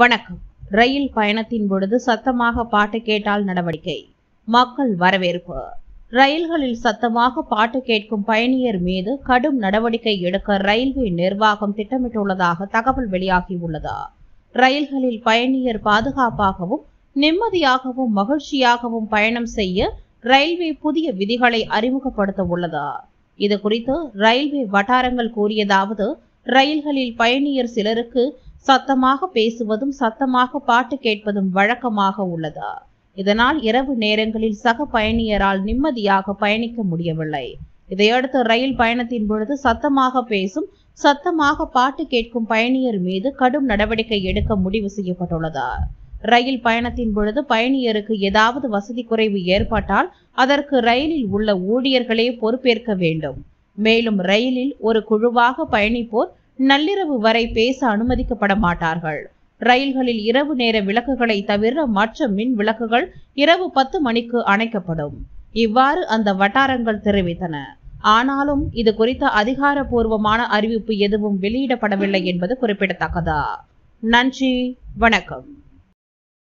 வணக்கம். ரயில் பயணத்தின் பொழுது சத்தமாக பாட்டு கேட்டால் நடவடிக்கை. மக்கள் வரவேற்பு. ரயில்களில் சத்தமாக பாட்டு கேட்கும் பயணியர் மீது கடும் நடவடிக்கை எடுக்க ரயில்வே நிர்வாகம் திட்டமிட்டுள்ளதாக தகவல் வெளியாகியுள்ளது. ரயில்களில் பயணியர் பாதுகாப்பாகவும் நிம்மதியாகவும் மகிழ்ச்சியாகவும் பயணம் செய்ய ரயில்வே புதிய விதிகளை அறிமுகப்படுத்த உள்ளது இது குறித்து ரயில்வே வட்டாரங்கள் கூறியதாவது ரயில்களில் பயணியர் சிலருக்கு சத்தமாக பேசுவதும் சத்தமாக பாட்டு கேட்பதும் வழக்கமாக உள்ளதா? இதனால் இரவு நேரங்களில் சக பயணியரால் நிம்மதியாக பயணிக்க முடியவில்லை. இதையடுத்து ரயில் பயணத்தின் பொழுது சத்தமாக பேசும் சத்தமாக பாட்டு கேட்கும் பயணியர் மீது கடும் நடவடிக்கை எடுக்க முடிவு செய்யப்பட்டுள்ளதா? ரயில் பயணத்தின் பொழுது பயணியருக்கு ஏதாவது வசதி குறைவு ஏற்பட்டால் அதற்கு ரயிலில் உள்ள ஊழியர்களே பொறுப்பேற்க வேண்டும். மேலும் ரயிலில் ஒரு குழுவாக பயணிப்போர் நள்ளிரவு வரை பேச அனுமதிக்கப்பட மாட்டார்கள். ரயில்களில் இரவு நேர விளக்குகளை தவிர மற்ற மின் விளக்குகள் இரவு பத்து மணிக்கு அணைக்கப்படும். இவ்வாறு அந்த வட்டாரங்கள் தெரிவித்தன. ஆனாலும் இது குறித்த அதிகாரப்பூர்வமான அறிவிப்பு எதுவும் வெளியிடப்படவில்லை என்பது குறிப்பிடத்தக்கதா? நன்றி. வணக்கம்.